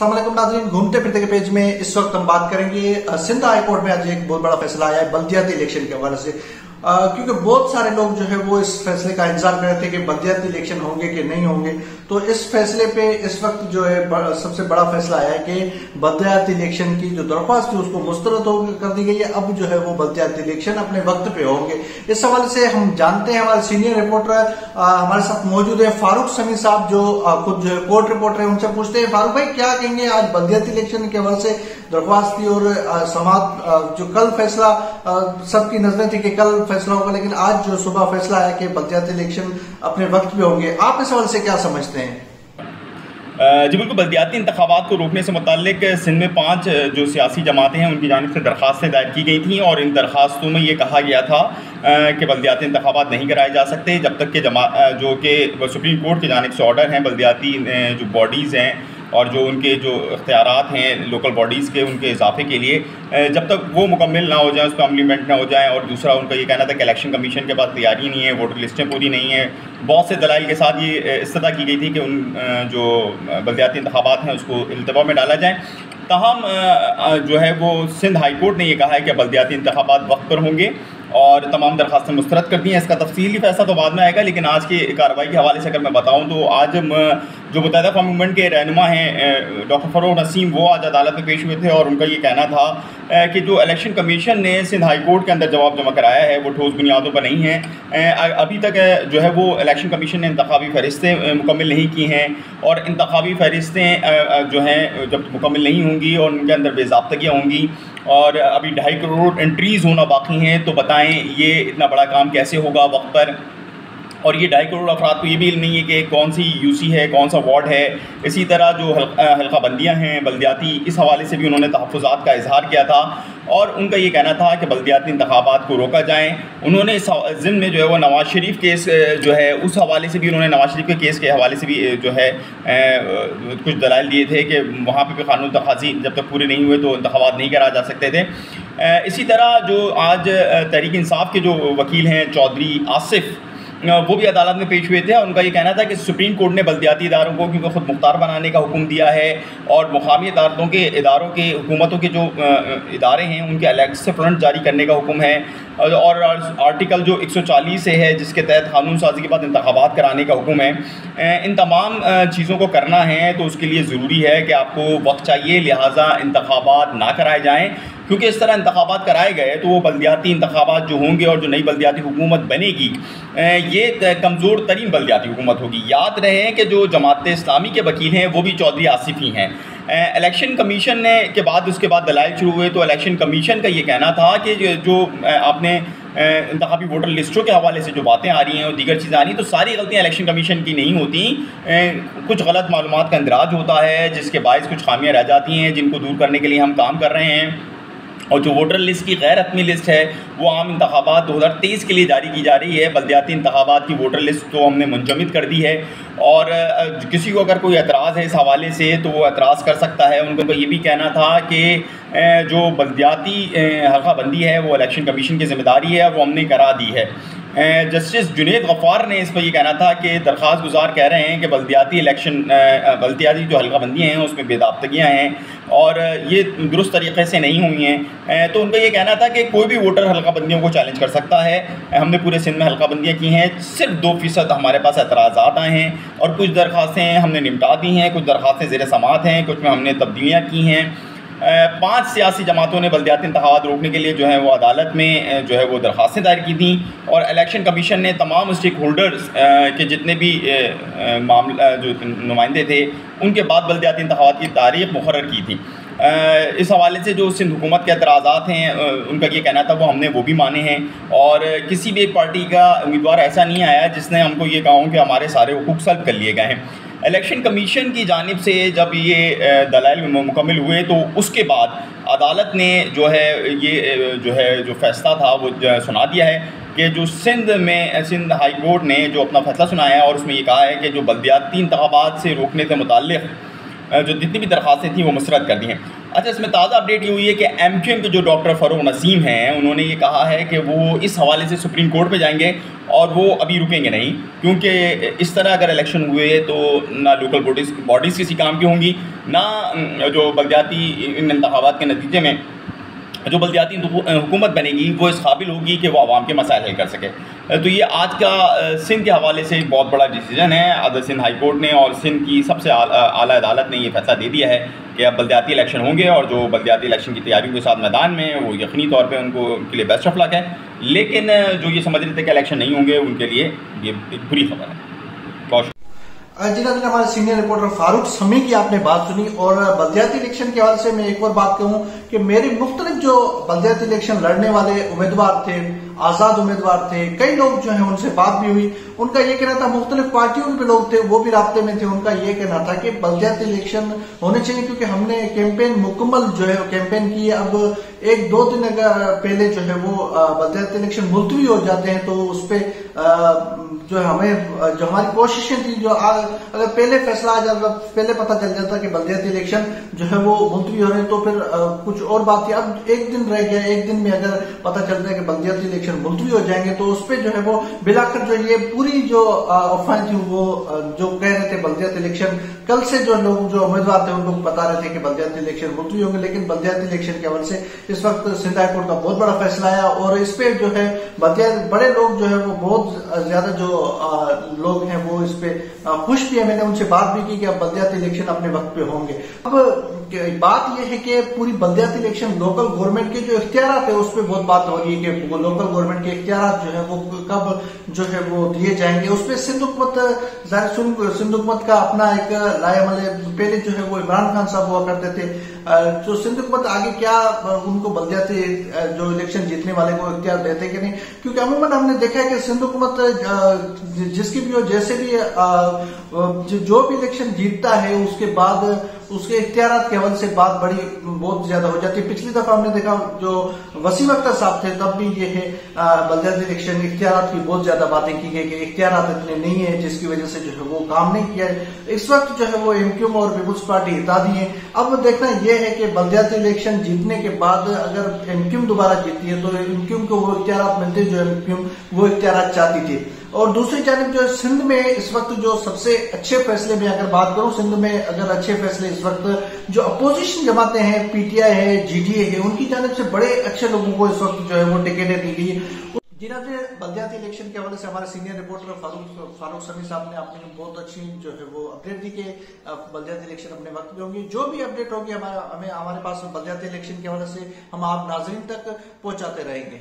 नाजरीन, घूमते फिरते के पेज में इस वक्त हम बात करेंगे सिंध हाईकोर्ट में आज एक बहुत बड़ा फैसला आया है, बल्दियाती इलेक्शन के हवाले से। क्योंकि बहुत सारे लोग जो है वो इस फैसले का इंतज़ार कर रहे थे कि बल्दियाती इलेक्शन होंगे कि नहीं होंगे। तो इस फैसले पे इस वक्त जो है सबसे बड़ा फैसला आया है कि बल्दियाती इलेक्शन की जो दरख्वास्त थी, उसको मुस्तरद कर दी गई है। अब जो है वो बल्दियाती इलेक्शन अपने वक्त पे होंगे। इस हवाले से हम जानते हैं, हमारे सीनियर रिपोर्टर हमारे साथ मौजूद है फारूक समी साहब, जो खुद जो है कोर्ट रिपोर्टर है, उनसे पूछते हैं, फारूक भाई, क्या कहेंगे आज बल्दियाती इलेक्शन के हवाले से दरख्वास्त थी और समाज जो कल फैसला सबकी नज़रें थी कि कल फैसला होगा, लेकिन आज जो सुबह फैसला आया कि बल्दियाती इलेक्शन अपने वक्त पे होंगे। आप इस हवाले से क्या समझते हैं? जी बिल्कुल, बल्दियाती इंतबात को रोकने से मतलब सिंध में पाँच जो सियासी जमातें हैं, उनकी जानब से दरख्वास्तें दायर की गई थी और इन दरख्वास्तों में ये कहा गया था कि बल्दियाती इंतबात नहीं कराए जा सकते, जब तक कि जमा जो कि सुप्रीम कोर्ट की जानब से ऑर्डर हैं, बल्दियाती जो बॉडीज़ हैं और जो उनके जो अख्तियार हैं लोकल बॉडीज़ के, उनके इजाफे के लिए जब तक वो मुकम्मल ना हो जाए उस पर अम्लीमेंट ना हो जाए, और दूसरा उनका ये कहना था कि इलेक्शन कमीशन के पास तैयारी नहीं है वोटर लिस्टें पूरी नहीं है, बहुत से दलाइल के साथ ये इस्तः की गई थी कि उन जो बल्दियाती इंतबात हैं, उसको अल्तबा में डाला जाए। तहम जो है वो सिंध हाई कोर्ट ने यह कहा है कि बलदियाती इंतबात वक्त पर होंगे। और तमाम दरखास्तें मुस्तरद कर दी हैं। इसका तफसीली फैसला तो बाद में आएगा, लेकिन आज की कार्रवाई के हवाले से अगर मैं बताऊँ तो आज जो मुतहदा मूवमेंट के रहनुमा हैं डॉक्टर फ़रोग नसीम, वो आज अदालत में पेश हुए थे और उनका ये कहना था कि जो इलेक्शन कमीशन ने सिंध हाई कोर्ट के अंदर जवाब जमा कराया है, वो ठोस बुनियादों पर नहीं है। अभी तक जो है वो इलेक्शन कमीशन ने इंतबी फ़हरिस्तें मुकम्मल नहीं की हैं और इंतबी फ़हरिस्तें जो हैं, जब मुकम्मल नहीं होंगी और उनके अंदर बेजाबतगियाँ होंगी और अभी ढाई करोड़ एंट्रीज़ होना बाकी हैं तो बताएँ ये इतना बड़ा काम कैसे होगा वक्त पर? और ये ढाई करोड़ अफराद को ये भी नहीं है कि कौन सी यूसी है, कौन सा वार्ड है। इसी तरह जो हल्का बंदियाँ हैं, बल्दियाती, इस हवाले से भी उन्होंने तहफ़ात का इजहार किया था। और उनका ये कहना था कि बल्दियाती इंतबात को रोका जाए। उन्होंने इस जिन में जो है वो नवाज़ शरीफ केस जो है, उस हवाले से भी उन्होंने नवाज़ शरीफ के केस के हवाले से भी जो है कुछ दलाल दिए थे कि वहाँ पर भी कानून तखाजी जब तक पूरे नहीं हुए तो इंतबात नहीं करा जा सकते थे। इसी तरह जो आज तहरीक इंसाफ के जो वकील हैं, चौधरी आसिफ़ वो भी अदालत में पेश हुए थे और उनका ये कहना था कि सुप्रीम कोर्ट ने बल्दियाती इदारों को, क्योंकि ख़ुद मुख्तार बनाने का हुक्म दिया है और मुकामी अदालतों के, इदारों के, हुकूमतों के जो इदारे हैं, उनके अलग से फ्रंट जारी करने का हुक्म है। और आर्टिकल जो 140 से है, जिसके तहत कानून साजी के बाद इंतबात कराने का हुक्म है। इन तमाम चीज़ों को करना है तो उसके लिए ज़रूरी है कि आपको वक्त चाहिए, लिहाजा इंतबात ना कराए जाएँ। क्योंकि इस तरह इंतबात कराए गए तो वो बलदियाती इंतबात जो होंगे और जो नई बलदियाती हुकूमत बनेगी ये कमज़ोर तरीन बलदियाती हुकूमत होगी। याद रहे कि जो जमात इस्लामी के वकील हैं, वो भी चौधरी आसिफ ही हैं। इलेक्शन कमीशन ने के बाद, उसके बाद दलाइल शुरू हुए तो इलेक्शन कमीशन का ये कहना था कि जो आपने इंतबी वोटर लिस्टों के हवाले से जो बातें आ रही हैं और दीगर चीज़ें आ रही हैं तो सारी गलतियाँ इलेक्शन कमीशन की नहीं होती। कुछ गलत मालूम का इंदराज होता है, जिसके बायस कुछ खामियाँ रह जाती हैं, जिनको दूर करने के लिए हम काम कर रहे हैं। और जो वोटर लिस्ट की गैर हतमी लिस्ट है, वो आम इंतबात दो हज़ार तेईस के लिए जारी की जा रही है। बलदियाती इंतबात की वोटर लिस्ट तो हमने मुंजमद कर दी है। और किसी को अगर कोई एतराज़ है इस हवाले से तो वो एतराज़ कर सकता है। उनको ये भी कहना था कि जो बलदियाती हल्का बंदी है, वो इलेक्शन कमीशन की ज़िम्मेदारी है वो हमने करा दी है। जस्टिस जुनेद गफ़ार ने इस पर यह कहना था कि दरख्वास्त गुजार कह रहे हैं कि बल्दियाती इलेक्शन बल्दियाती जो हल्का बंदियाँ हैं, उसमें बेदाबतगियाँ हैं और ये दुरुस्त तरीके से नहीं हुई हैं। तो उनका ये कहना था कि कोई भी वोटर हल्का बंदियों को चैलेंज कर सकता है। हमने पूरे सिंध में हल्का बंदियाँ की हैं, सिर्फ़ दो फ़ीसद हमारे पास एतराज़ात आए हैं और कुछ दरख्वास्तें हमने निपटा दी हैं, कुछ दरख्वास्तें ज़ेर समात हैं, कुछ में हमने तब्दीलियाँ की हैं। पाँच सियासी जमातों ने बल्दियाती इंतबात रोकने के लिए जो है वो अदालत में जो है वो दरख्वास्तें दायर की थी और इलेक्शन कमीशन ने तमाम स्टेक होल्डर्स के जितने भी मामला जो नुमाइंदे थे, उनके बाद बल्दियाती इंतबात की तारीख मुकर की थी। इस हवाले से जो सिंध हुकूमत के अतराज़ात हैं उनका ये कहना था वो हमने वो भी माने हैं और किसी भी एक पार्टी का उम्मीदवार ऐसा नहीं आया जिसने हमको ये कहा कि हमारे सारे हकूक़ सल्ब कर लिए गए हैं। इलेक्शन कमीशन की जानब से जब ये दलाइल मुकम्मल हुए तो उसके बाद अदालत ने जो है, ये जो है, जो फैसला था, वो सुना दिया है कि जो सिंध में, सिंध हाई कोर्ट ने जो अपना फैसला सुनाया है और उसमें ये कहा है कि जो बल्दियाती इंतबात से रोकने से मुतल जो जितनी भी दरख्वास्तें थी, वो मुस्रद कर दी हैं। अच्छा इसमें ताज़ा अपडेट ये हुई है कि एम क्यू एम के जो डॉक्टर फ़रूक नसीम हैं, उन्होंने ये कहा है कि वो इस हवाले से सुप्रीम कोर्ट पे जाएँगे और वो अभी रुकेंगे नहीं, क्योंकि इस तरह अगर इलेक्शन हुए तो ना लोकल बॉडीज़ बॉडीज़ किसी काम की होंगी, ना जो बलद्याती इन इंतबात के नतीजे में जो बल्दियाती हुकूमत बनेगी, वो इस काबिल होगी कि वो आवाम के मसाइल हल कर सके। तो ये आज का सिंध के हवाले से बहुत बड़ा डिसीज़न है। अदर सिंध हाई कोर्ट ने और सिंध की सबसे आला अदालत ने ये फैसला दे दिया है कि अब बल्दियाती इलेक्शन होंगे और जो बल्दियाती इलेक्शन की तैयारी के साथ मैदान में वो यकीनी तौर पर उनको, उनके लिए बेस्ट ऑफ़ लक है। लेकिन जो ये समझ रहे थे कि इलेक्शन नहीं होंगे उनके लिए, ये एक बुरी खबर है। जी नाजिन हमारे सीनियर रिपोर्टर फारूक समी की आपने बात सुनी और बल्दियाती इलेक्शन के हवाले से मैं एक और बात कहूँ कि मेरी मुख्तलिफ़ जो बल्दियाती इलेक्शन लड़ने वाले उम्मीदवार थे, आज़ाद उम्मीदवार थे, कई लोग जो है उनसे बात भी हुई। उनका ये कहना था, मुख्तलिफ़ पार्टियों के लोग थे, वो भी रबते में थे। उनका ये कहना था कि बल्दियाती इलेक्शन होने चाहिए क्योंकि हमने कैंपेन मुकम्मल जो है कैंपेन की है। अब एक दो दिन पहले जो है वो बल्दियाती इलेक्शन मुलतवी हो जाते हैं तो उस पर जो हमें जो हमारी कोशिशें थी जो आ, अगर पहले फैसला आ जाता पहले पता चल जाता कि बल्दियाती इलेक्शन जो है वो मुलतवी हो रहे तो फिर आ, कुछ और बात थी अब एक दिन रह गया एक दिन में अगर पता चलता है कि बल्दियाती इलेक्शन मुलतवी हो जाएँगे तो उस पर जो है वो बिलाकर जो ये पूरी जो अफवाहें थी वो जो कह रहे थे बल्दियाती इलेक्शन कल से जो लोग जो उम्मीदवार थे उन लोग बता रहे थे कि बल्दियाती इलेक्शन मुलतवी होंगे लेकिन बल्दियाती इलेक्शन के हवाले से इस वक्त सिंध हाईकोर्ट का बहुत बड़ा फैसला आया और इस पे जो है बड़े लोग जो है वो बहुत ज़्यादा जो लोग हैं वो इस पे खुश भी है मैंने उनसे बात भी की कि अब बल्दियाती इलेक्शन अपने वक्त पे होंगे। अब बात यह है कि पूरी बल्दियाती इलेक्शन लोकल गवर्नमेंट के जो इख्तियार है, उस पर बहुत बात हो रही है कि वो लोकल गवर्नमेंट के इख्तियार जो है, वो कब जो है वो दिए जाएँगे। उस पर सिंध हुकूमत सिंध हुकूमत का अपना एक लायामल पहले जो है वो इमरान खान साहब हुआ करते थे। जो सिंध हुकूमत आगे क्या उनको बल्दियाती जो इलेक्शन जीतने वाले को इख्तियार देते कि नहीं? क्योंकि अमूमन हमने देखा है कि सिंध हुकूमत जिसकी भी हो, जैसे भी जो भी इलेक्शन जीतता है, उसके बाद, उसके इख्तियार के हवल से बात बड़ी, बहुत ज़्यादा हो जाती है। पिछली दफ़ा हमने देखा जो वसीम अख्तर साहब थे, तब भी ये है बलदियाती इलेक्शन इख्तियार की बहुत ज़्यादा बातें की गई कि इख्तियार इतने नहीं है, जिसकी वजह से जो है वो काम नहीं किया है। इस वक्त जो है वो एमक्यूम और पीपुल्स पार्टी हिता दी है। अब देखना यह है कि बलदियाती इलेक्शन जीतने के बाद अगर एमक्यूम दोबारा जीती है तो एमक्यूम को वो इख्तियार मिलते जो एमक्यूम वो इख्तियार चाहती थी। और दूसरी जानब जो सिंध में इस वक्त जो सबसे अच्छे फैसले में अगर बात करूँ, सिंध में अगर अच्छे फैसले इस वक्त जो अपोजिशन जमाते हैं, पीटीआई है, जीडीए है, उनकी जानब से बड़े अच्छे लोगों को इस वक्त जो है वो टिकटें बल्दियाती इलेक्शन के हवाले से हमारे सीनियर रिपोर्टर फारूक फारूक समी साहब ने आपने बहुत अच्छी जो है वो अपडेट दी के बलदियाती इलेक्शन अपने वक्त में होंगी। जो भी अपडेट होगी हमें, हमारे पास बलदियाती इलेक्शन के हवाले से हम आप नाजरीन तक पहुंचाते रहेंगे।